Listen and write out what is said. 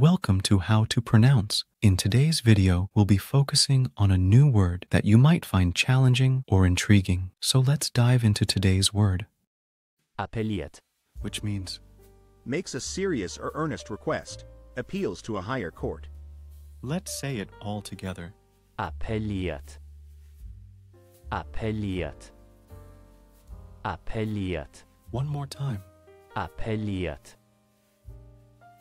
Welcome to How to Pronounce. In today's video, we'll be focusing on a new word that you might find challenging or intriguing. So let's dive into today's word, appelliert, which means makes a serious or earnest request, appeals to a higher court. let's say it all together. appelliert, appelliert, appelliert, One more time. appelliert,